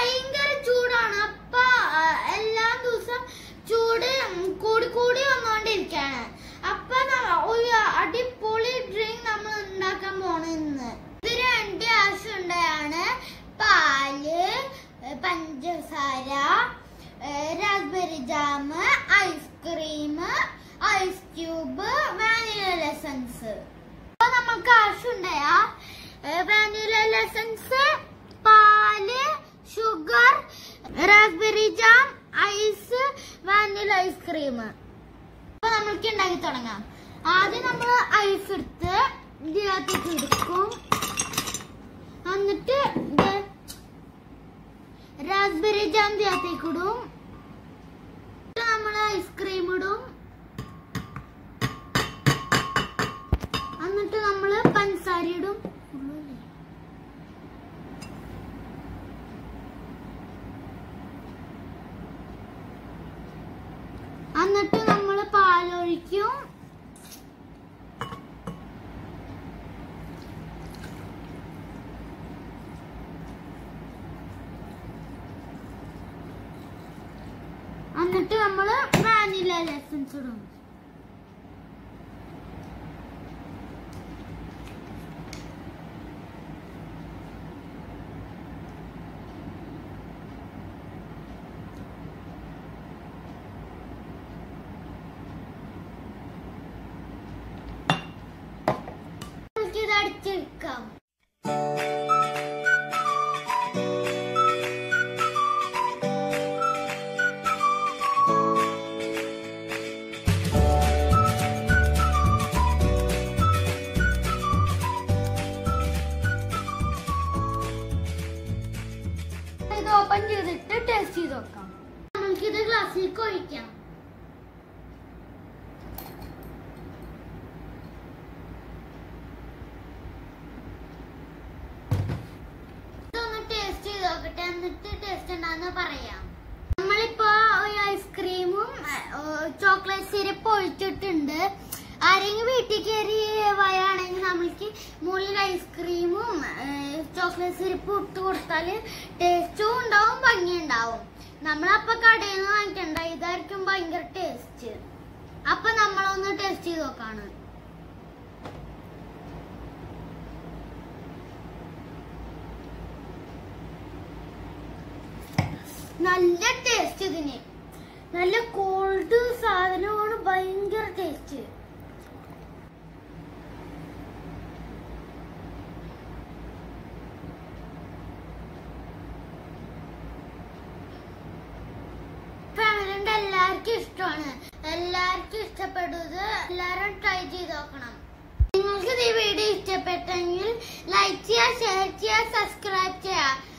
ഭയങ്കര ചൂടാണ്. അപ്പ എല്ലാ ദിവസം ചൂട് കൂടി കൂടി വന്നുകൊണ്ടിരിക്കാണ് അപ്പ ഒരു അടിപൊളി ഡ്രിങ്ക് നമ്മൾ ഉണ്ടാക്കാൻ പോണ ഇന്ന്. ഇത് രണ്ട് ആവശ്യമുണ്ടായാണ് പാൽ പഞ്ചസാര raspberry jam ice cream ice cube vanilla essence അപ്പൊ നമുക്ക് ആവശ്യമുണ്ടായ vanilla essence sugar raspberry jam ice vanilla ice cream അപ്പൊ നമ്മൾക്ക് ഉണ്ടാക്കി തുടങ്ങാം. ആദ്യം നമ്മൾ ഐസ് എടുത്ത് ഇതിനകത്തേക്ക് എടുക്കും എന്നിട്ട് ഇത് റാസ്ബെറി ജാം ഇതിനകത്തേക്ക് ഇടും എന്നിട്ട് നമ്മൾ ഐസ്ക്രീം ഇടും എന്നിട്ട് നമ്മൾ പഞ്ചസാര ഇടും എന്നിട്ട് നമ്മൾ പാലൊഴിക്കും എന്നിട്ട് നമ്മൾ വാനില എസൻസ് ഇടും. ഓപ്പൺ ചെയ്തിട്ട് ടേസ്റ്റ് ചെയ്ത് നോക്കാം. നമുക്കിത് ഗ്ലാസ്സിലേക്ക് ഒഴിക്കാം. നോക്കട്ടെ എന്നിട്ട് പറയാം. നമ്മളിപ്പോ ചോക്ലേറ്റ് സിരപ്പ് ഒഴിച്ചിട്ടുണ്ട്. ആരെങ്കിലും വീട്ടിൽ കയറി വയാണെങ്കിൽ നമ്മൾക്ക് മുകളിൽ ഐസ്ക്രീമും ചോക്ലേറ്റ് സിരപ്പും ഇട്ട് കൊടുത്താൽ ടേസ്റ്റും നമ്മളപ്പോ കടയിൽ നിന്ന് വാങ്ങിക്കണ്ട. ഇതായിരിക്കും ഭയങ്കര ടേസ്റ്റ് അപ്പൊ നമ്മളൊന്ന് ടേസ്റ്റ് ചെയ്ത് നോക്കാണ്. നല്ല ടേസ്റ്റ് ഇതിന്. നല്ല കോൾഡ് സാധനമാണ് ഭയങ്കര ടേസ്റ്റ് എല്ലാവർക്കും ഇഷ്ടമാണ്. എല്ലാവർക്കും ഇഷ്ടപ്പെടുന്നത് എല്ലാവരും ട്രൈ ചെയ്ത് നോക്കണം. നിങ്ങൾക്ക് ഈ വീഡിയോ ഇഷ്ടപ്പെട്ടെങ്കിൽ ലൈക്ക് ചെയ്യുക ഷെയർ ചെയ്യുക സബ്സ്ക്രൈബ് ചെയ്യുക.